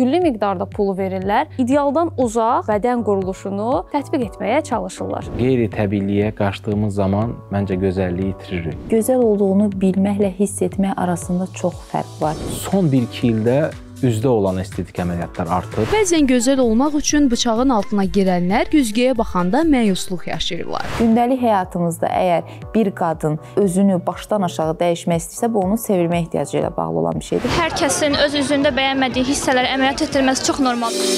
külli miqdarda pul verirlər. İdealdan uzaq bədən quruluşunu tətbiq etməyə çalışırlar. Qeyri-təbiiliyə qaçdığımız zaman məncə gözəlliyi itiririk. Gözəl olduğunu bilməklə hiss etmək arasında çox fərq var. Son 1-2 ildə üzdə olan estetik əməliyyatlar artıb. Bəzən gözəl olmaq üçün bıçağın altına girənlər güzgüyə baxanda məyusluq yaşayırlar. Gündəlik həyatımızda əgər bir qadın özünü başdan aşağı dəyişmək istəyirsə, bu onun sevilmə ehtiyacı ilə bağlı olan bir şeydir. Hər kəsin öz üzündə bəyənmədiyi hissələri əməliyyat etdirməsi çox normaldır.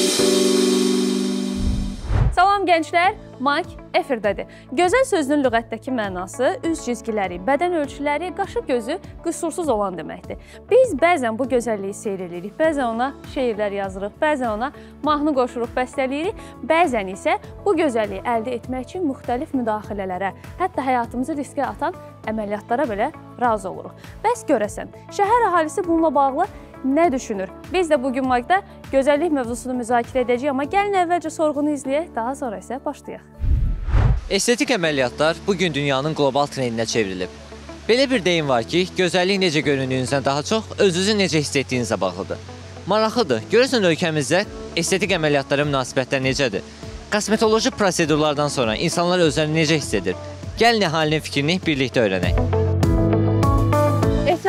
Salam gənclər, Mike efirdədir. Gözəl sözünün lüğətdəki mənası üz cizgiləri, bədən ölçüləri, qaşı gözü qüsursuz olan deməkdir. Biz bəzən bu gözəlliyi seyr edirik, bəzən ona şeirlər yazırıq, bəzən ona mahnı qoşuruq, bəstələyirik, bəzən isə bu gözəlliyi əldə etmək üçün müxtəlif müdaxilələrə, hətta həyatımızı riskə atan əməliyyatlara belə razı oluruq. Bəs görəsən, şəhər əhalisi bununla bağlı nə düşünür? Biz də bu gün Maqda gözəllik mövzusunu müzakirə edəcəyik, amma gəlin əvvəlcə sorğunu izləyək, daha sonra isə başlayaq. Estetik əməliyyatlar bu gün dünyanın qlobal trendinə çevrilib. Belə bir deyim var ki, gözəllik necə göründüyünüzdən daha çox özünüzü necə hiss etdiyinizə bağlıdır. Maraqlıdır. Görəsən ölkəmizdə estetik əməliyyatlara münasibətlər necədir? Kosmetoloji prosedurlardan sonra insanlar özlərini necə hiss edir? Gəlin əhalinin fikrini birlikdə öyrənək.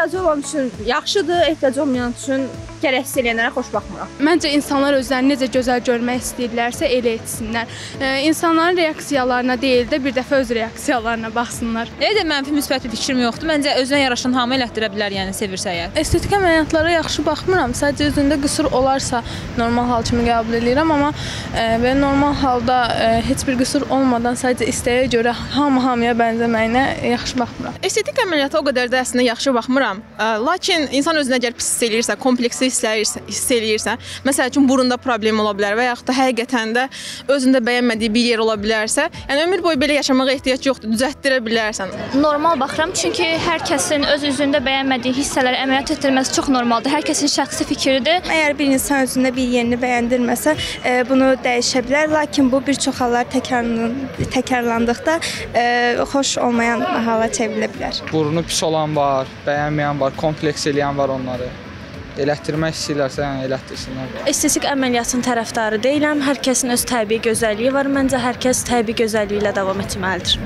Ehtiyacı olan üçün yaxşıdır, ehtiyacı olmayan üçün gərəksiz eləyənlərə xoş baxmıram. Məncə insanlar özlərini necə gözəl görmək istəyirlərsə elə etsinlər. E, insanların reaksiyalarına deyil də bir dəfə öz reaksiyalarına baxsınlar. Elə də mənfi müsbət bir fikrim yoxdur. Məncə özünə yaraşan hamı elətdirə bilər, yəni sevirsə əgər. Estetik əməliyyatlara yaxşı baxmıram. Sadəcə özündə qüsur olarsa normal hal kimi qəbul edirəm, amma e, və normal halda e, heç bir qüsur olmadan sadəcə istəyə görə hamı hamıya bənzəməyinə yaxşı baxmıram. Estetik əməliyyata o qədər də əslində yaxşı baxmıram. Ə, Lakin insan özünə əgər pis hiss eləyirsə, kompleksi hisslər hiss eləyirsə, məsəl üçün burunda problem ola bilər və yaxud da həqiqətən də özündə bəyənmədiyi bir yer ola bilərsə, yəni ömür boyu belə yaşamağa ehtiyac yoxdur, düzəltdirə bilərsən. Normal baxıram, çünki hər kəsin öz üzündə bəyənmədiyi hissələri əməliyyat etdirməsi çox normaldır. Hər kəsin şəxsi fikridir. Əgər bir insan özündə bir yerini bəyəndirməsə, e, bunu dəyişə bilər, lakin bu bir çox hallar təkrarlan təkrarlandıqda e, xoş olmayan hala çevrilə bilər. Burnu pis olan var, bəyənməyən var, kompleks eləyən var onları. Elətdirmək istəyirlərsə, yəni elətdirsinlər. Estetik əməliyyatın tərəfdarı deyiləm. Hər kəsin öz təbii gözəlliyi var. Məncə hər kəs təbii gözəlliyi ilə davam etməlidir.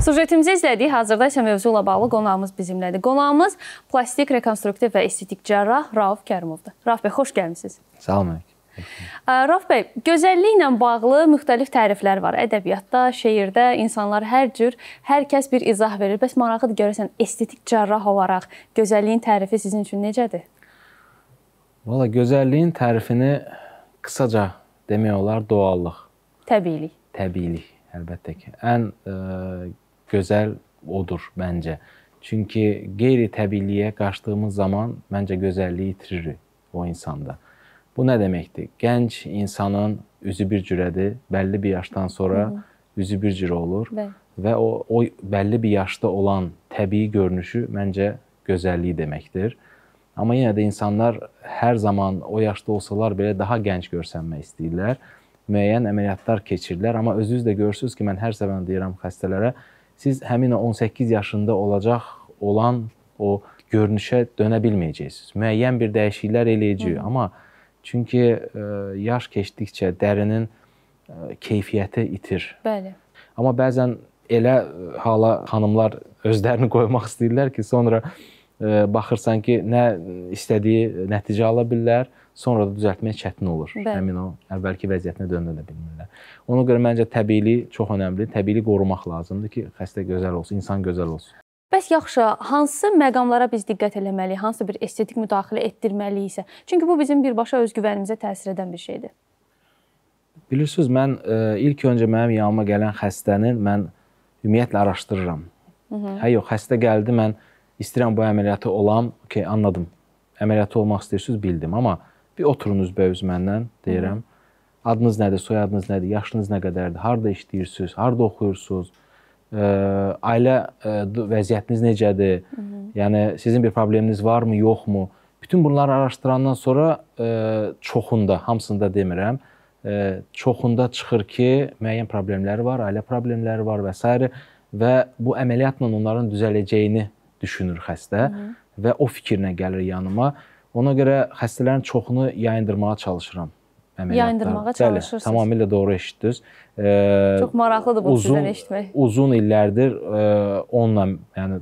Sujetimizi izlədik. Hazırda isə mövzu ilə bağlı qonağımız bizimlədir. Qonağımız plastik rekonstruktiv və estetik cərrah Rauf Kərimovdur. Rauf bəy, xoş gəlmisiniz. Salam. Rauf bəy, gözəlliklə bağlı müxtəlif təriflər var. Ədəbiyyatda, şeirdə insanlar hər cür, hər kəs bir izah verir. Bəs maraqlıdır görəsən estetik cərrah olaraq gözəlliyin tərifi sizin üçün necədir? Valla gözəlliyin tərifini qısaca demək olar doğallıq. Təbiilik. Təbiilik, əlbəttə ki. Ən ə, gözəl odur məncə. Çünki qeyri-təbiiliyə qaçdığımız zaman məncə gözəlliyi itiririk o insanda. Bu nə deməkdir? Gənc insanın üzü bir cürədir. Bəlli bir yaşdan sonra Hı -hı. üzü bir cürə olur Bəli. və o o bəlli bir yaşda olan təbii görünüşü məncə gözəllik deməkdir. Amma yenə də insanlar hər zaman o yaşda olsalar belə daha gənc görsənmək istəyirlər. Müəyyən əməliyyatlar keçirirlər, amma özünüz də görürsüz ki, mən hər zaman deyirəm xəstələrə, siz həmin o 18 yaşında olacaq olan o görünüşə dönə bilməyəcəksiniz. Müəyyən bir dəyişikliklər eləyəcəyik, amma Çünki ə, yaş keçdikcə dərinin ə, keyfiyyəti itir. Bəli. Amma bəzən elə hala xanımlar özlərini qoymaq istəyirlər ki, sonra baxırsan ki, nə istədiyi nəticə ala bilirlər, sonra da düzəltmək çətin olur. Bəli. Həmin o əvvəlki vəziyyətinə döndürə bilmirlər. Ona görə məncə təbiilik çox əhəmiylidir. Təbiilik qorumaq lazımdır ki, xəstə gözəl olsun, insan gözəl olsun. Bəs yaxşı, hansı məqamlara biz diqqət eləməliyik, hansı bir estetik müdaxilə etdirməliyiksə? Çünki bu bizim birbaşa özgüvənimizə təsir edən bir şeydir. Bilirsiniz, mən ə, e, ilk öncə mənim yanıma gələn xəstənin mən ümumiyyətlə araşdırıram. Hı -hı. Hə yox, xəstə gəldi, mən istəyirəm bu əməliyyatı olam. Okay, anladım. Əməliyyatı olmaq istəyirsiniz, bildim, amma bir oturun üzbəüz məndən deyirəm. Hı -hı. Adınız nədir, soyadınız nədir, yaşınız nə qədərdir, harda işləyirsiniz, harda oxuyursunuz? Ə, ailə ə, vəziyyətiniz necədir? Hı -hı. Yəni sizin bir probleminiz varmı, yoxmu? Bütün bunları araşdırandan sonra ə, çoxunda, hamısında demirəm, ə, çoxunda çıxır ki, müəyyən problemləri var, ailə problemləri var və s. və bu əməliyyatla onların düzələcəyini düşünür xəstə və o fikirlə gəlir yanıma. Ona görə xəstələrin çoxunu yayındırmağa çalışıram. Əməliyyatlar. Yayındırmağa Bəli, çalışırsınız. Tamamilə doğru eşitdiniz. Çox maraqlıdır bu uzun, sizdən eşitmək. Uzun illərdir onunla, yəni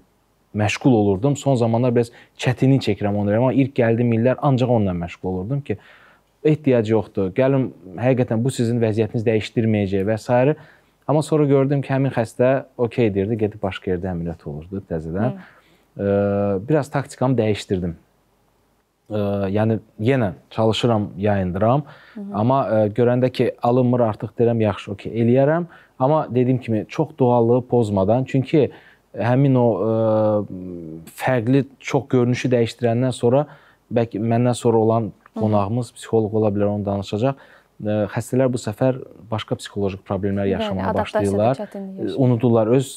məşğul olurdum. Son zamanlar biraz çətinlik çəkirəm onu, amma ilk gəldiyim illər ancaq onunla məşğul olurdum ki, ehtiyac yoxdur. Gəlin həqiqətən bu sizin vəziyyətinizi dəyişdirməyəcək və s. Amma sonra gördüm ki, həmin xəstə okey deyirdi, gedib başqa yerdə əməliyyat olurdu təzədən. E, biraz taktikamı dəyişdirdim. E, yəni yenə çalışıram, yayındıram. Amma e, görəndə ki, alınmır artıq deyirəm, yaxşı, okey, eləyərəm. Amma dediyim kimi çox doğallığı pozmadan, çünki həmin o ə, fərqli çox görünüşü dəyişdirəndən sonra bəlkə məndən sonra olan qonağımız psixoloq ola bilər, onu danışacaq. Ə, xəstələr bu səfər başqa psixoloji problemlər yaşamağa adaptasiyada başlayırlar. Unudurlar öz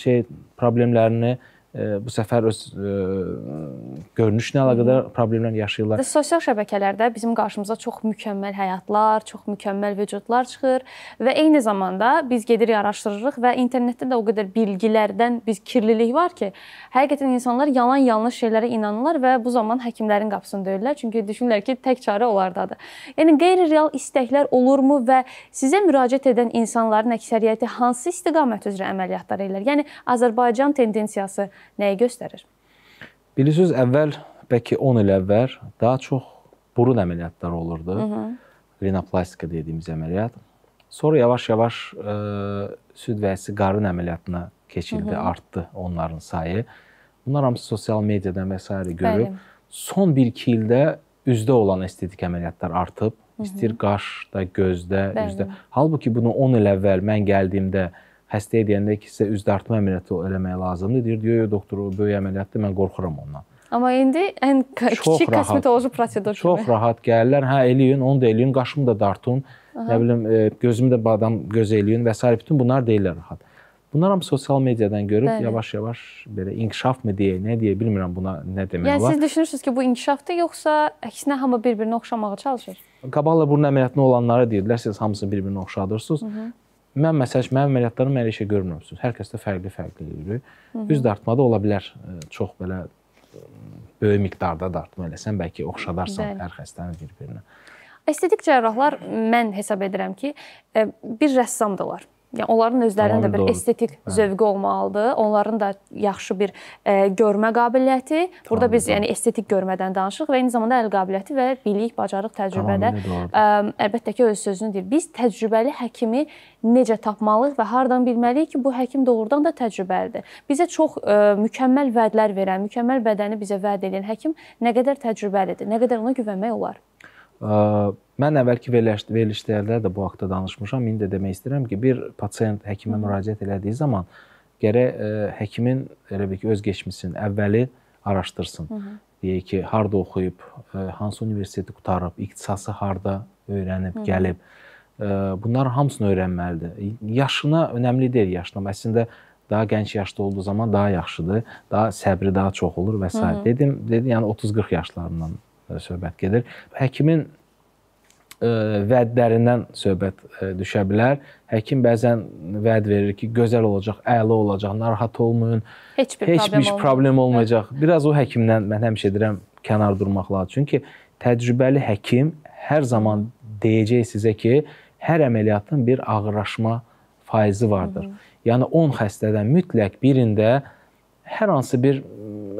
şey problemlərini ə, bu səfər öz ə, görünüşlə əlaqədar problemlər yaşayırlar. Sosial şəbəkələrdə bizim qarşımıza çox mükəmməl həyatlar, çox mükəmməl vücudlar çıxır və eyni zamanda biz gedirik araşdırırıq və internetdə də o qədər bilgilərdən biz kirlilik var ki, həqiqətən insanlar yalan yanlış şeylərə inanırlar və bu zaman həkimlərin qapısını döyürlər. Çünki düşünürlər ki, tək çarə onlardadır. Yəni qeyri-real istəklər olurmu və sizə müraciət edən insanların əksəriyyəti hansı istiqamət üzrə əməliyyatlar edirlər? Yəni Azərbaycan tendensiyası nəyi göstərir? Bilirsiniz, əvvəl bəlkə 10 il əvvəl daha çox burun əməliyyatları olurdu. Hı -hı. Rinoplastika dediyimiz əməliyyat. Sonra yavaş-yavaş ə, süd vəsi qarın əməliyyatına keçildi, Hı hı. artdı onların sayı. Bunlar hamısı sosial mediadan və s. görüb. Bəli. Son 1-2 ildə üzdə olan estetik əməliyyatlar artıb. İstir qaşda, gözdə, Bəli. üzdə. Halbuki bunu 10 il əvvəl mən gəldiyimdə xəstəyə deyəndə ki, sizə üz dartma əməliyyatı eləmək lazımdır. Deyir, yox, yo, doktor, o böyük əməliyyatdır, mən qorxuram ondan. Amma indi ən Çox kiçik kosmetoloji prosedur Çox kimi. rahat gəlirlər. Hə, eləyin, onu da eləyin, qaşımı da dartın, Aha. nə bilim, e, gözümü də badam göz eləyin və s. bütün bunlar deyirlər rahat. Bunlar hamı sosial mediadan görüb yavaş-yavaş belə inkişaf mı deyə, nə deyə bilmirəm buna nə demək Yəni olar. siz düşünürsüz ki, bu inkişafdır yoxsa əksinə hamı bir-birinə oxşamağa çalışır? Qabaqla burun əməliyyatına olanlara deyirlər, siz hamısını bir-birinə oxşadırsınız. Hı -hı. Mən məsəl üçün mənim əməliyyatlarım elə şey görmürsünüz. Hər kəsdə fərqli-fərqli hı. Üz dartmada ola bilər çox belə böyük miqdarda dartma eləsən, bəlkə oxşadarsan Bəli. hər xəstəni bir-birinə. Estetik cərrahlar mən hesab edirəm ki, bir rəssamdılar. Yəni onların özlərinin də bir doğru. estetik zövqü olmalıdır. Onların da yaxşı bir e, görmə qabiliyyəti. Burada biz yəni estetik görmədən danışırıq və eyni zamanda əl qabiliyyəti və bilik, bacarıq, təcrübədə ə, əlbəttə ki öz sözünü deyir. Biz təcrübəli həkimi necə tapmalıyıq və hardan bilməliyik ki, bu həkim doğrudan da təcrübəlidir. Bizə çox ə, mükəmməl vədlər verən, mükəmməl bədəni bizə vəd edən həkim nə qədər təcrübəlidir, nə qədər ona güvənmək olar. Ə, Mən əvvəlki veriliş- verilişlərdə də bu haqqda danışmışam. İndi də demək istəyirəm ki, bir pasiyent həkimə müraciət elədiyi zaman gərək ə, həkimin elə bil ki, öz keçmişini əvvəli araşdırsın. Hı hı. Deyək ki, harda oxuyub, ə, hansı universiteti qutarıb, ixtisası harda öyrənib, Hı hı. gəlib. Ə, Bunların hamısını öyrənməlidir. Yaşına önəmli deyil yaşına. Əslində daha gənc yaşda olduğu zaman daha yaxşıdır. Daha səbri daha çox olur və s. Hı hı. Dedim, dedi, yəni 30-40 yaşlarından söhbət gedir. Həkimin vədlərindən söhbət ə, düşə bilər. Həkim bəzən vəd verir ki, gözəl olacaq, əla olacaq, narahat olmayın. Heç bir Heç problem bir olmayacaq. problem olmayacaq. Biraz o həkimdən mən həmişə deyirəm kənar durmaq lazımdır. Çünki təcrübəli həkim hər zaman deyəcək sizə ki, hər əməliyyatın bir ağırlaşma faizi vardır. Yəni 10 xəstədən mütləq birində hər hansı bir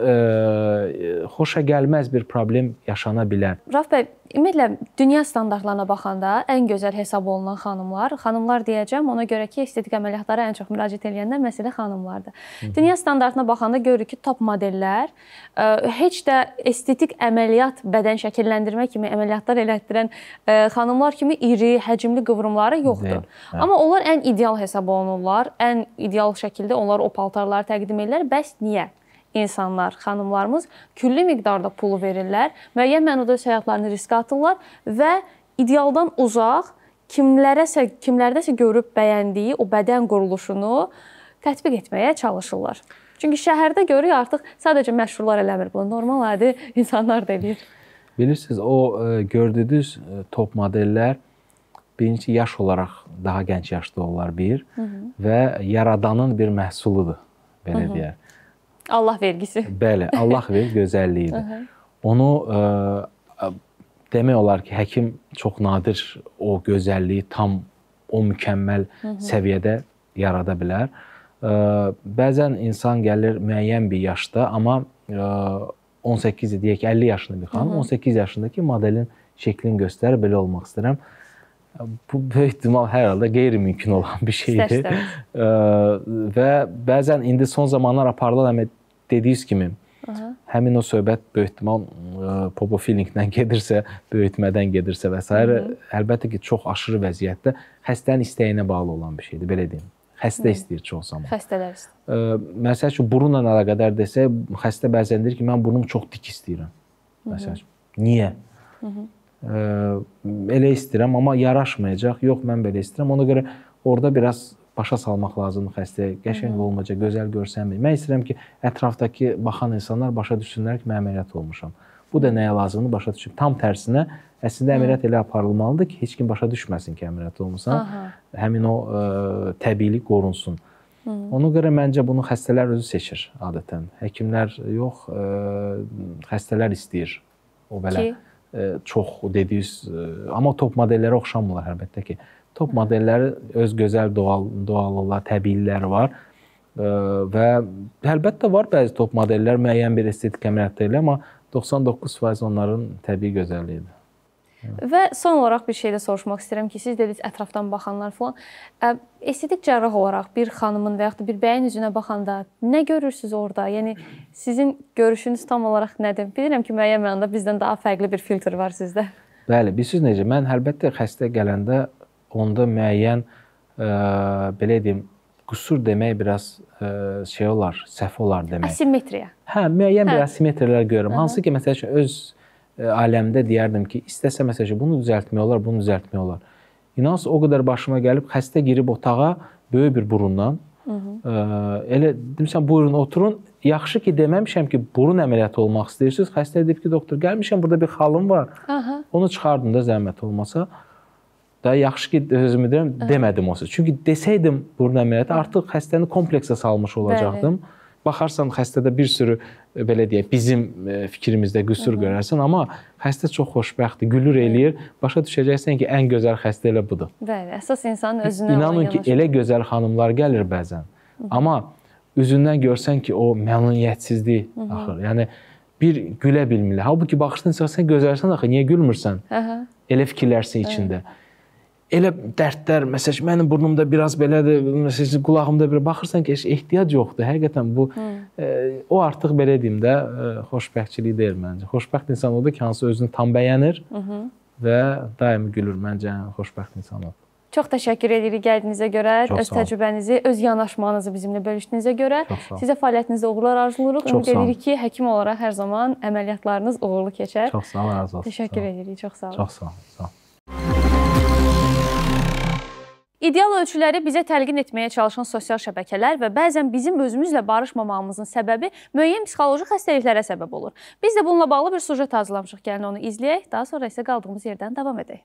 ə, xoşa gəlməz bir problem yaşana bilər. Raf bəy, ümumiyyətlə dünya standartlarına baxanda ən gözəl hesab olunan xanımlar, xanımlar deyəcəm, ona görə ki, estetik əməliyyatlara ən çox müraciət edənlər məsələ xanımlardır. Dünya standartına baxanda görürük ki, top modellər ə, heç də estetik əməliyyat, bədən şəkilləndirmə kimi əməliyyatlar elətdirən ə, xanımlar kimi iri, həcmli qıvrımları yoxdur. Deyil, hə. Amma onlar ən ideal hesab olunurlar. Ən ideal şəkildə onlar o paltarları təqdim edirlər. Bəs niyə? İnsanlar, xanımlarımız külli miqdarda pulu verirlər, müəyyən mənada öz həyatlarını riskə atırlar və idealdan uzaq kimlərəsə, kimlərdəsə görüb bəyəndiyi o bədən quruluşunu tətbiq etməyə çalışırlar. Çünki şəhərdə görürük artıq sadəcə məşhurlar eləmir bunu. Normal adi insanlar da eləyir. Bilirsiniz, o ə, gördüyünüz ə, top modellər birinci yaş olaraq daha gənc yaşda olurlar bir Hı -hı. və yaradanın bir məhsuludur belə Hı hı. deyək. Allah vergisi. Bəli, Allah verir gözəlliyidir. Onu ə, demək olar ki, həkim çox nadir o gözəlliyi tam o mükəmməl səviyyədə yarada bilər. Ə, bəzən insan gəlir müəyyən bir yaşda, amma ə, 18 deyək ki, 50 yaşında bir xanım, Hı hı. 18 yaşındakı modelin şəklini göstərir, belə olmaq istəyirəm. Bu böyük ehtimal hər halda qeyri-mümkün olan bir şeydir. Və bəzən indi son zamanlar aparılan dediyiniz kimi Aha. həmin o söhbət böyük ehtimal ə, popofilingdən gedirsə, böyütmədən gedirsə və s. Hı -hı. əlbəttə ki, çox aşırı vəziyyətdə xəstənin istəyinə bağlı olan bir şeydir, belə deyim. Xəstə Hı. istəyir çox zaman. Xəstələr istəyir. Ə, Məsəl üçün burunla əlaqədar desə, xəstə bəzən deyir ki, mən burnumu çox dik istəyirəm. Məsəl üçün. Niyə? Hı -hı. Ə, elə istəyirəm, amma yaraşmayacaq. Yox, mən belə istəyirəm. Ona görə orada biraz başa salmaq lazımdır xəstəyə. Qəşəng Hı hı. olmayacaq, gözəl görsənmir. Mən istəyirəm ki, ətrafdakı baxan insanlar başa düşsünlər ki, mən əməliyyat olmuşam. Bu da nəyə lazımdır başa düşün. Tam tərsinə əslində Hı. əməliyyat elə aparılmalıdır ki, heç kim başa düşməsin ki, əməliyyat olmusan. Aha. Həmin o ə, təbiilik qorunsun. Hı. Ona görə məncə bunu xəstələr özü seçir adətən. Həkimlər yox, ə, xəstələr istəyir. O belə Ki? ə, çox dediyiniz, amma top modellərə oxşamırlar əlbəttə ki. Top modelləri öz gözəl doğal doğallıqlar, təbiilikləri var. Və əlbəttə var bəzi top modellər müəyyən bir estetik əməliyyat deyil, amma 99% onların təbii gözəlliyidir. Və son olaraq bir şey də soruşmaq istəyirəm ki, siz dediniz ətrafdan baxanlar falan, estetik cərrah olaraq bir xanımın və yaxud da bir bəyin üzünə baxanda nə görürsüz orada? Yəni sizin görüşünüz tam olaraq nədir? Bilirəm ki, müəyyən mənada bizdən daha fərqli bir filtr var sizdə. Bəli, bilirsiniz necə? Mən əlbəttə xəstə gələndə onda müəyyən ə, belə deyim, qüsur demək biraz ə, şey olar, səhv olar demək. Asimetriya. Hə, müəyyən bir Hə. asimetriyalar görürəm. Hansı ki, məsəl üçün öz ə, aləmdə deyərdim ki, istəsə məsəl üçün bunu düzəltmək olar, bunu düzəltmək olar. İnanın o qədər başıma gəlib xəstə girib otağa böyük bir burundan Hı -hı. Ə, elə demişəm buyurun oturun. Yaxşı ki deməmişəm ki, burun əməliyyatı olmaq istəyirsiniz. Xəstə deyib ki, doktor, gəlmişəm burada bir xalım var. Aha. Onu çıxardım da zəhmət olmasa. Da yaxşı ki özümü deyirəm, demədim o söz. Çünki desəydim burun əməliyyatı artıq xəstəni kompleksə salmış olacaqdım. Baxarsan xəstədə bir sürü e, belə deyək, bizim e, fikrimizdə qüsur görərsən, amma xəstə çox xoşbəxtdir, gülür eləyir. Başa düşəcəksən ki, ən gözəl xəstə elə budur. Bəli, əsas insanın özünə İnanın ki, elə gözəl xanımlar gəlir bəzən. Amma üzündən görsən ki, o məmnuniyyətsizlik Hı hı. axır. Yəni bir gülə bilmirlər. Halbuki baxışdan sən gözəlsən axı, niyə gülmürsən? Aha. Elə fikirlərsə içində. Elə dərdlər, məsələn, mənim burnumda biraz belədir, məsələn, qulağımda bir baxırsan ki, heç ehtiyac yoxdur. Həqiqətən bu Hı. e, o artıq belə deyim də, e, xoşbəxtçilik deyil məncə. Xoşbəxt insan odur ki, hansı özünü tam bəyənir Hı -hı. və daimi gülür. Məncə ən xoşbəxt insan odur. Çox təşəkkür edirik gəldiyinizə görə, Çox öz təcrübənizi, öz yanaşmanızı bizimlə bölüşdüyünüzə görə. Sizə fəaliyyətinizdə uğurlar arzulayırıq. Ümid edirik ki, həkim olaraq hər zaman əməliyyatlarınız uğurlu keçər. Çox sağ olun, razı olsun. Təşəkkür edirik, çox sağ olun. Çox sağ olun. Sağ olun. İdeal ölçüləri bizə təlqin etməyə çalışan sosial şəbəkələr və bəzən bizim özümüzlə barışmamağımızın səbəbi müəyyən psixoloji xəstəliklərə səbəb olur. Biz də bununla bağlı bir sujet hazırlamışıq. Gəlin onu izləyək, daha sonra isə qaldığımız yerdən davam edək.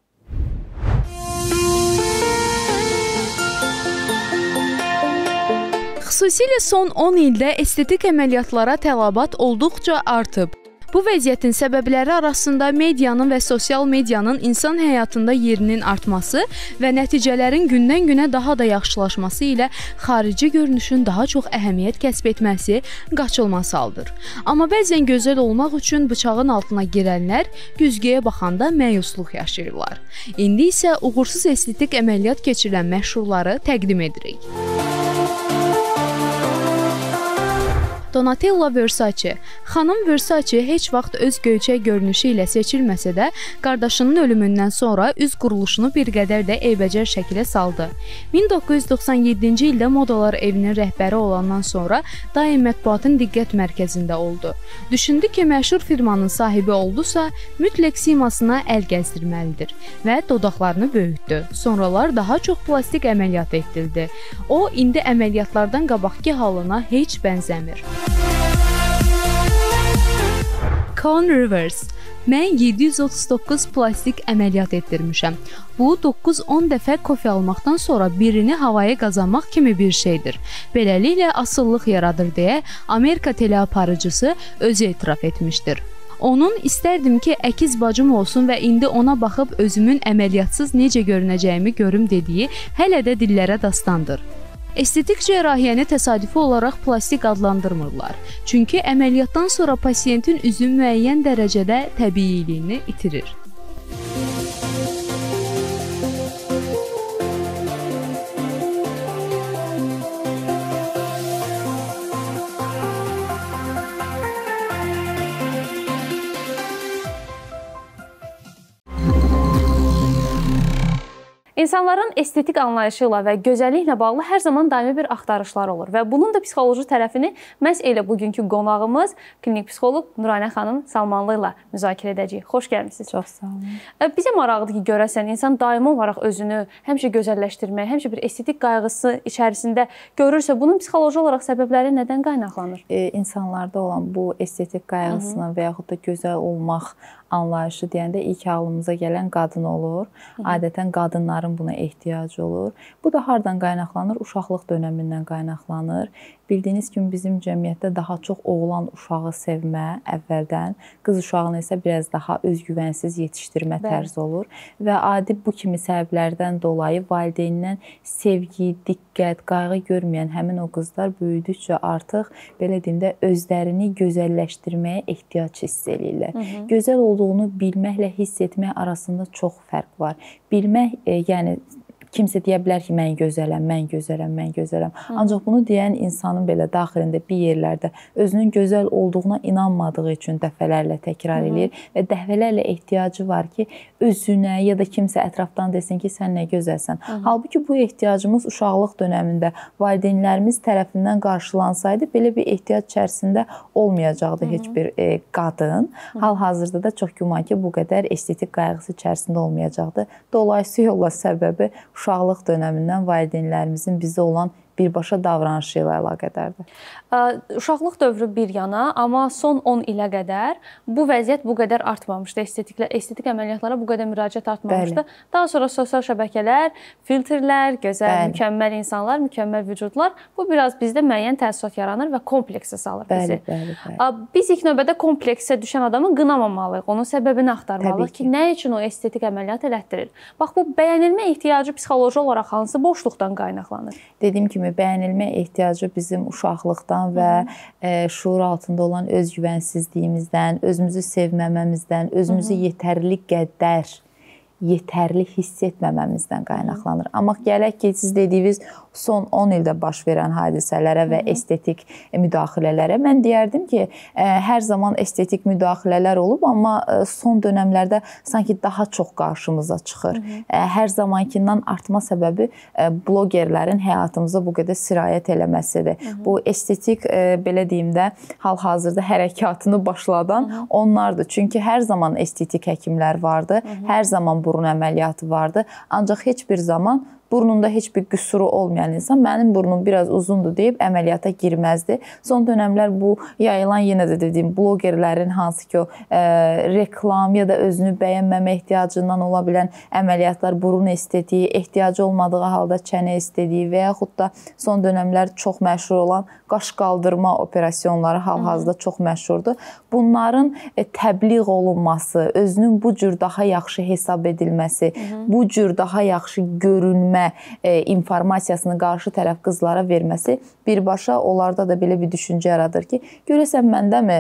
Xüsusilə son 10 ildə estetik əməliyyatlara tələbat olduqca artıb. Bu vəziyyətin səbəbləri arasında medianın və sosial medianın insan həyatında yerinin artması və nəticələrin gündən-günə daha da yaxşılaşması ilə xarici görünüşün daha çox əhəmiyyət kəsb etməsi qaçılmaz haldır. Amma bəzən gözəl olmaq üçün bıçağın altına girənlər güzgüyə baxanda məyusluq yaşayırlar. İndi isə uğursuz estetik əməliyyat keçirən məşhurları təqdim edirik. Donatella Versace. Xanım Versace heç vaxt öz göyçək görünüşü ilə seçilməsə də, qardaşının ölümündən sonra üz quruluşunu bir qədər də eybəcər şəkilə saldı. 1997-ci ildə modalar evinin rəhbəri olandan sonra daim mətbuatın diqqət mərkəzində oldu. Düşündü ki, məşhur firmanın sahibi oldusa, mütləq simasına əl gəzdirməlidir və dodaqlarını böyütdü. Sonralar daha çox plastik əməliyyat etdirildi. O indi əməliyyatlardan qabaqki halına heç bənzəmir. Con Rivers. Mən 739 plastik əməliyyat etdirmişəm. Bu 9-10 dəfə kofe almaqdan sonra birini havaya qazanmaq kimi bir şeydir. Beləliklə asıllıq yaradır deyə Amerika teleaparıcısı özü etiraf etmişdir. Onun istərdim ki, əkiz bacım olsun və indi ona baxıb özümün əməliyyatsız necə görünəcəyimi görüm dediyi hələ də dillərə dastandır. Estetik cərrahiyyəni təsadüfi olaraq plastik adlandırmırlar. Çünki əməliyyatdan sonra pasiyentin üzü müəyyən dərəcədə təbiiliyini itirir. İnsanların estetik anlayışı ilə və gözəlliklə bağlı hər zaman daimi bir axtarışlar olur və bunun da psixoloji tərəfini məhz elə bugünkü qonağımız klinik psixoloq Nuranə xanım Salmanlı ilə müzakirə edəcəyik. Xoş gəlmisiniz. Çox sağ olun. Bizə maraqlıdır ki, görəsən insan daimi olaraq özünü həmişə gözəlləşdirmək, həmişə bir estetik qayğısı içərisində görürsə, bunun psixoloji olaraq səbəbləri nədən qaynaqlanır? E, insanlarda olan bu estetik qayğısının və yaxud da gözəl olmaq anlayışı deyəndə ilk ağlımıza gələn qadın olur. Adətən qadınların buna ehtiyacı olur. Bu da hardan qaynaqlanır? Uşaqlıq dövründən qaynaqlanır. Bildiyiniz kimi bizim cəmiyyətdə daha çox oğlan uşağı sevmə əvvəldən, qız uşağını isə biraz daha özgüvənsiz yetişdirmə Bəli. tərzi olur və adi bu kimi səbəblərdən dolayı valideyndən sevgi, diqqət, qayğı görməyən həmin o qızlar böyüdükcə artıq belə deyim də özlərini gözəlləşdirməyə ehtiyac hiss eləyirlər. Hı -hı. Gözəl olduğunu bilməklə hiss etmək arasında çox fərq var. Bilmək, e, yəni kimsə deyə bilər ki, mən gözələm, mən gözələm, mən gözələm. Ancaq bunu deyən insanın belə daxilində bir yerlərdə özünün gözəl olduğuna inanmadığı üçün dəfələrlə təkrar Hı -hı. eləyir və dəfələrlə ehtiyacı var ki, özünə ya da kimsə ətrafdan desin ki, sən nə gözəlsən. Hı -hı. Halbuki bu ehtiyacımız uşaqlıq dövründə valideynlərimiz tərəfindən qarşılansaydı belə bir ehtiyac içərisində olmayacaqdı Hı -hı. heç bir e, qadın. Hal-hazırda da çox güman ki, bu qədər estetik qayğısı içərisində olmayacaqdı. Dolayısıyla yolla səbəbi uşaqlıq dövründən valideynlərimizin bizə olan birbaşa davranışı ilə əlaqədardır. Uşaqlıq dövrü bir yana, amma son 10 ilə qədər bu vəziyyət bu qədər artmamışdı. Estetiklə estetik əməliyyatlara bu qədər müraciət artmamışdı. Bəli. Daha sonra sosial şəbəkələr, filtrlər, gözəl, Bəli. mükəmməl insanlar, mükəmməl vücudlar bu biraz bizdə müəyyən təəssürat yaranır və kompleksə salır bizi. Bəli, bəli, bəli. Biz ilk növbədə kompleksə düşən adamı qınamamalıyıq. Onun səbəbini axtarmalıyıq ki, ki. nə üçün o estetik əməliyyat elətdirir. Bax bu bəyənilmə ehtiyacı psixoloji olaraq hansı boşluqdan qaynaqlanır? Dediyim kimi bəyənilmə ehtiyacı bizim uşaqlıqdan və e, şuur altında olan özgüvənsizliyimizdən, özümüzü sevməməmizdən, özümüzü yetərli qədər yetərli hiss etməməmizdən qaynaqlanır. Amma gələk ki, siz dediyiniz son 10 ildə baş verən hadisələrə və estetik müdaxilələrə mən deyərdim ki, ə, hər zaman estetik müdaxilələr olub, amma ə, son dövrlərdə sanki daha çox qarşımıza çıxır. Ə, Hər zamankindən artma səbəbi ə, blogerlərin həyatımıza bu qədər sirayət eləməsidir. Bu estetik belə deyim də hal-hazırda hərəkatını başladan onlardır. Çünki hər zaman estetik həkimlər vardı, hər zaman burun əməliyyatı vardı, ancaq heç bir zaman burnunda heç bir qüsuru olmayan insan mənim burnum biraz uzundur deyib əməliyyata girməzdi. Son dövrlər bu yayılan yenə də dediyim blogerlərin hansı ki o ə, reklam ya da özünü bəyənməmə ehtiyacından ola bilən əməliyyatlar, burun estetiyi, ehtiyacı olmadığı halda çənə estetiyi və yaxud da son dövrlər çox məşhur olan qaş qaldırma operasionları hal-hazırda çox məşhurdur. Bunların e, təbliğ olunması, özünün bu cür daha yaxşı hesab edilməsi, bu cür daha yaxşı görünmə e, informasiyasını qarşı tərəf qızlara verməsi birbaşa onlarda da belə bir düşüncə yaradır ki, görəsən məndəmi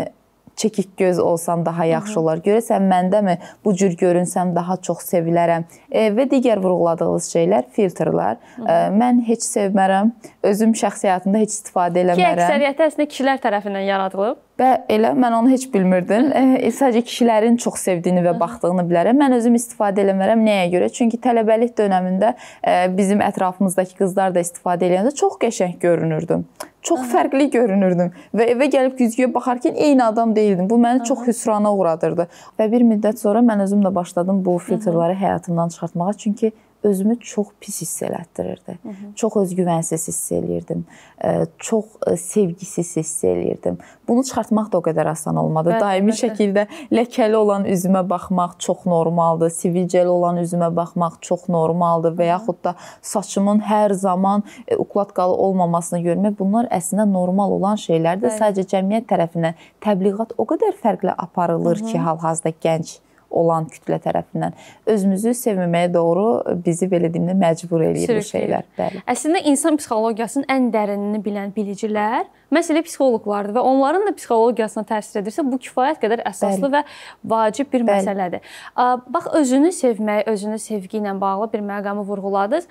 çəkik göz olsam daha yaxşı olar. Görəsən məndəmi bu cür görünsəm daha çox sevilərəm. E, və digər vurğuladığınız şeylər filtrlər. E, mən heç sevmərəm. Özüm şəxsi həyatımda heç istifadə Ki eləmərəm. əksəriyyəti əslində kişilər tərəfindən yaradılıb. Və elə mən onu heç bilmirdim. E, sadəcə kişilərin çox sevdiyini və baxdığını bilərəm. Mən özüm istifadə eləmərəm. Nəyə görə? Çünki tələbəlik dövründə e, bizim ətrafımızdakı qızlar da istifadə edəndə çox qəşəng görünürdüm. Çox fərqli görünürdüm və evə gəlib güzgüyə baxarkən eyni adam deyildim. Bu məni çox hüsrana uğradırdı. Və bir müddət sonra mən özüm də başladım bu filtrləri həyatımdan çıxartmağa. Çünki özümü çox pis hiss elətdirirdi. Hı -hı. Çox özgüvənsiz hiss eləyirdim. Çox sevgisiz hiss eləyirdim. Bunu çıxartmaq da o qədər asan olmadı. Bəli, Daimi bəli. şəkildə ləkəli olan üzümə baxmaq çox normaldır. Sivilcəli olan üzümə baxmaq çox normaldır və yaxud da saçımın hər zaman ukladkalı olmamasını görmək bunlar əslində normal olan şeylərdir. Bəli. Sadəcə cəmiyyət tərəfindən təbliğat o qədər fərqli aparılır Hı -hı. ki, hal-hazırda gənc olan kütlə tərəfindən özümüzü sevməməyə doğru bizi belə deyim də məcbur eləyir bu şeylər. Bəli. Əslində insan psixologiyasının ən dərinini bilən bilicilər məsələ psixoloqlardır və onların da psixologiyasına təsir edirsə bu kifayət qədər əsaslı Bəli. və vacib bir Bəli. məsələdir. Bax özünü sevmək, özünü sevgi ilə bağlı bir məqamı vurğuladınız.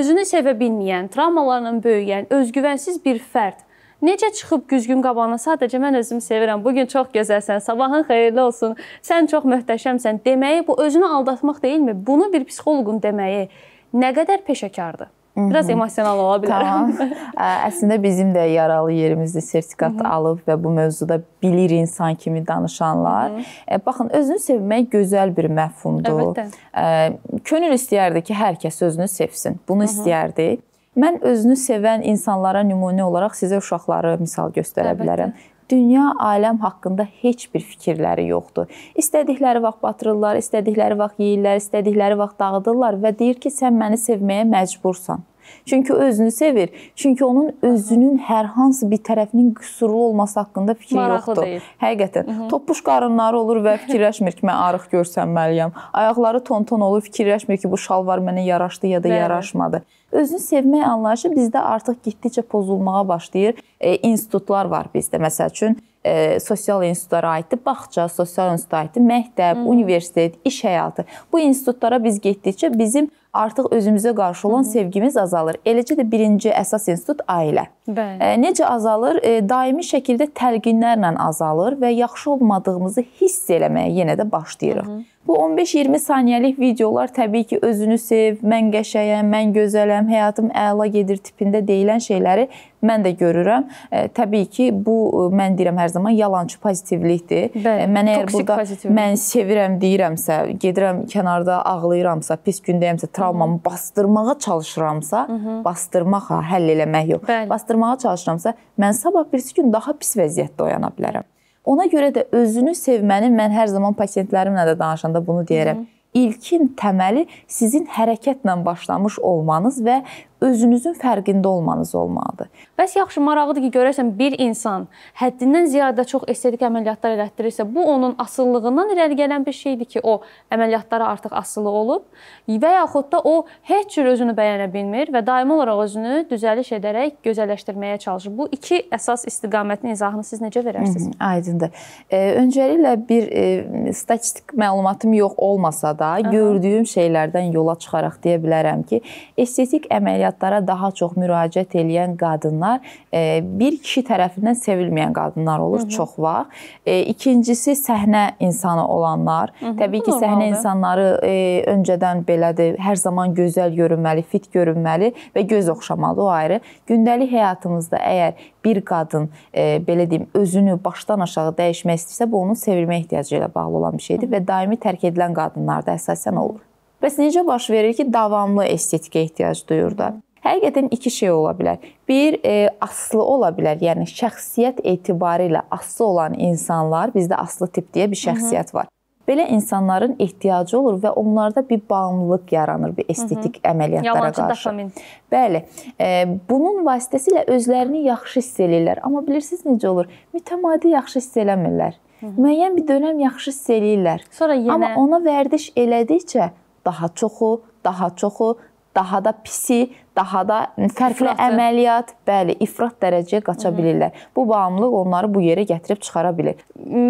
Özünü sevə bilməyən, travmalarla böyüyən, özgüvənsiz bir fərd Necə çıxıb güzgün qabağına sadəcə mən özümü sevirəm. Bu gün çox gözəlsən, sabahın xeyirli olsun. Sən çox möhtəşəmsən deməyi bu özünü aldatmaq deyilmi? Bunu bir psixoloqun deməyi nə qədər peşəkardır? Biraz emosional ola bilərəm. Tamam. Əslində bizim də yaralı yerimizdə sertifikat Hı -hı. alıb və bu mövzuda bilir insan kimi danışanlar. Hı -hı. Baxın, özünü sevmək gözəl bir məfhumdur. Əlbəttə. Könül istəyərdi ki, hər kəs özünü sevsin. Bunu Hı -hı. istəyərdi. Mən özünü sevən insanlara nümunə olaraq sizə uşaqları misal göstərə Əlbəttə. bilərəm. Dünya, aləm haqqında heç bir fikirləri yoxdur. İstədikləri vaxt batırırlar, istədikləri vaxt yeyirlər, istədikləri vaxt dağıdırlar və deyir ki, sən məni sevməyə məcbursan. Çünki özünü sevir. Çünki onun özünün hər hansı bir tərəfinin qüsurlu olması haqqında fikri Maraqlı yoxdur. Deyil. Həqiqətən. Hı -hı. Toppuş qarınları olur və fikirləşmir ki, mən arıq görsənməliyəm. Ayaqları tonton olur, fikirləşmir ki, bu şalvar mənə yaraşdı ya da Bəli. yaraşmadı. Özünü sevmək anlayışı bizdə artıq getdikcə pozulmağa başlayır. E, institutlar var bizdə. Məsəl üçün e, sosial institutlara aiddir, bağça, sosial institutlara aiddir, məktəb, Hı -hı. universitet, iş həyatı. Bu institutlara biz getdikcə bizim artıq özümüzə qarşı olan Hı -hı. sevgimiz azalır. Eləcə də birinci əsas institut ailə. Bəli. E, necə azalır? E, daimi şəkildə təlqinlərlə azalır və yaxşı olmadığımızı hiss eləməyə yenə də başlayırıq. Hı -hı. Bu 15-20 saniyəlik videolar təbii ki, özünü sev, mən qəşəyəm, mən gözələm, həyatım əla gedir tipində deyilən şeyləri mən də görürəm. E, təbii ki, bu mən deyirəm hər zaman yalançı pozitivlikdir. Bəli, e, mən əgər burada pozitiv. mən sevirəm deyirəmsə, gedirəm kənarda ağlayıramsa, pis gündəyəmsə, travmamı bastırmağa çalışıramsa, Hı -hı. bastırmaq ha, həll eləmək yox. Bəli. Bastırmağa çalışıramsa, mən sabah birisi gün daha pis vəziyyətdə oyana bilərəm. Ona görə də özünü sevmənin mən hər zaman pasientlərimlə də danışanda bunu deyərəm. Hı -hı. İlkin təməli sizin hərəkətlə başlamış olmanız və özünüzün fərqində olmanız olmalıdır. Bəs yaxşı, maraqlıdır ki, görəsən bir insan həddindən ziyadə çox estetik əməliyyatlar elətdirirsə, bu onun asıllığından irəli gələn bir şeydir ki, o əməliyyatlara artıq asılı olub və yaxud da o heç cür özünü bəyənə bilmir və daimi olaraq özünü düzəliş edərək gözəlləşdirməyə çalışır. Bu iki əsas istiqamətin izahını siz necə verərsiniz? Hı -hı, aydındır. E, öncəliklə bir e, statistik məlumatım yox olmasa da, Aha. gördüyüm şeylərdən yola çıxaraq deyə bilərəm ki, estetik əməliyyat əməliyyatlara daha çox müraciət edən qadınlar e, bir kişi tərəfindən sevilməyən qadınlar olur Hı -hı. çox vaxt. E, ikincisi səhnə insanı olanlar. Hı -hı. Təbii ki, səhnə insanları e, öncədən belədir, hər zaman gözəl görünməli, fit görünməli və göz oxşamalı o ayrı. Gündəlik həyatımızda əgər bir qadın e, belə deyim özünü başdan aşağı dəyişmək istəyirsə, bu onun sevilmə ehtiyacı ilə bağlı olan bir şeydir və daimi tərk edilən qadınlarda əsasən olur. Bəs necə baş verir ki, davamlı estetikə ehtiyac duyur da? Həqiqətən iki şey ola bilər. Bir e, aslı ola bilər. Yəni şəxsiyyət etibarı ilə aslı olan insanlar, bizdə aslı tip deyə bir şəxsiyyət var. Belə insanların ehtiyacı olur və onlarda bir bağımlılıq yaranır bir estetik Hı -hı. əməliyyatlara Yalancı qarşı. Dopamin. Bəli. E, bunun vasitəsilə özlərini yaxşı hiss eləyirlər. Amma bilirsiniz necə olur? Mütəmadi yaxşı hiss eləmirlər. Hı -hı. Müəyyən bir dönəm yaxşı hiss eləyirlər. Sonra yenə Amma ona vərdiş elədikcə daha çoxu, daha çoxu, daha da pisi, daha da fərqli İfratı. əməliyyat, bəli, ifrat dərəcəyə qaça Hı -hı. bilirlər. Bu bağımlılıq onları bu yerə gətirib çıxara bilər.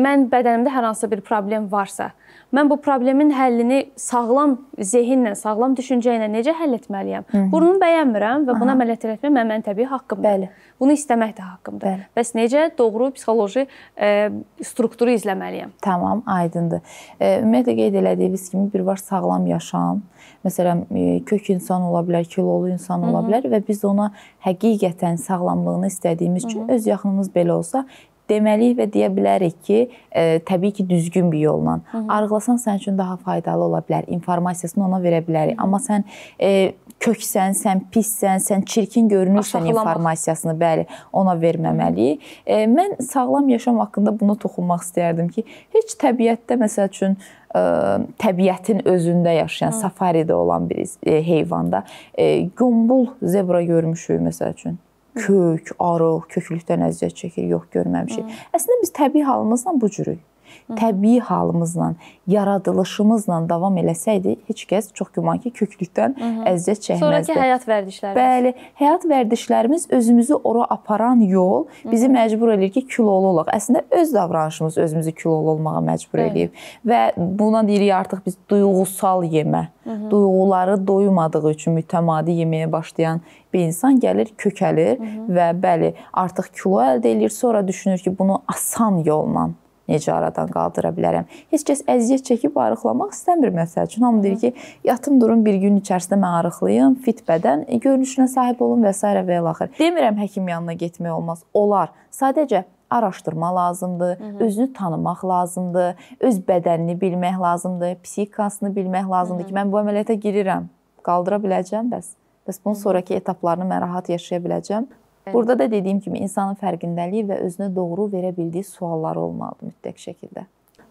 Mən bədənimdə hər hansı bir problem varsa, mən bu problemin həllini sağlam zehinlə, sağlam düşüncə ilə necə həll etməliyəm? Hı -hı. Burnumu bəyənmirəm və buna əməliyyat etmək mənim təbii haqqımdır. Bəli. Bunu istəmək də haqqımdır. Bəli. Bəs necə doğru psixoloji e, strukturu izləməliyəm? Tamam, aydındır. E, ümumiyyətlə qeyd elədiyiniz kimi bir var sağlam yaşam, məsələn, e, kök insan ola bilər, kilolu insan ola bilər və biz ona həqiqətən sağlamlığını istədiyimiz üçün öz yaxınımız belə olsa deməliyik və deyə bilərik ki, e, təbii ki, düzgün bir yolla arıqlasan sənin üçün daha faydalı ola bilər. İnformasiyasını ona verə bilərik. Amma sən e, köksən, sən pissən, sən çirkin görünürsən Aşağılamaq. informasiyasını bəli ona verməməliyik. E, mən sağlam yaşam haqqında bunu toxunmaq istərdim ki, heç təbiətdə məsəl üçün ə, təbiətin özündə yaşayan, safaridə olan bir e, heyvanda e, qombul zebra görmüşük məsəl üçün. Kök, arıq, köklükdən əziyyət çəkir, yox görməmişik. Əslində biz təbii halımızla bu cürük. Təbii halımızla, yaradılışımızla davam eləsəydi, heç kəs çox güman ki, köklükdən əziyyət çəkməzdi. Sonrakı həyat vərdişləri. Bəli, həyat vərdişlərimiz özümüzü ora aparan yol bizi məcbur eləyir ki, kilolu olaq. Əslində öz davranışımız özümüzü kilolu olmağa məcbur Bəli. eləyib və buna deyirik artıq biz duyğusal yemə. Duyğuları doymadığı üçün mütəmadi yeməyə başlayan bir insan gəlir, kökəlir və bəli, artıq kilo əldə eləyir, sonra düşünür ki, bunu asan yolla necə aradan qaldıra bilərəm. Heç kəs əziyyət çəkib arıqlamaq istəmir məsəl üçün. Hamı deyir ki, yatım durum bir gün içərisində mən arıqlayım, fit bədən e, görünüşünə sahib olum və s. və ilaxır. Demirəm həkim yanına getmək olmaz. Olar. Sadəcə araşdırma lazımdır, özünü tanımaq lazımdır, öz bədənini bilmək lazımdır, psixikasını bilmək lazımdır ki, mən bu əməliyyata girirəm, qaldıra biləcəm bəs. Bəs bunun sonrakı etaplarını mən rahat yaşaya biləcəm. Burada da dediyim kimi insanın fərqindəliyi və özünə doğru verə bildiyi sualları olmalıdır mütləq şəkildə.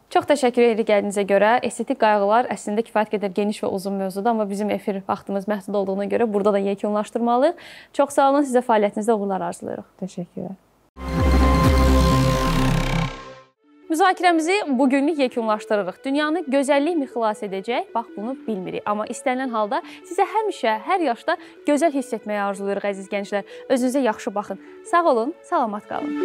Çox təşəkkür edirik gəldiyinizə görə. Estetik qayğılar əslində kifayət qədər geniş və uzun mövzudur, amma bizim efir vaxtımız məhdud olduğuna görə burada da yekunlaşdırmalıyıq. Çox sağ olun, sizə fəaliyyətinizdə uğurlar arzulayırıq. Təşəkkürlər. Müzakirəmizi bu günlük yekunlaşdırırıq. Dünyanı gözəllik mi xilas edəcək? Bax bunu bilmirik, amma istənilən halda sizə həmişə, hər yaşda gözəl hiss etməyi arzulayırıq əziz gənclər. Özünüzə yaxşı baxın. Sağ olun, salamat qalın.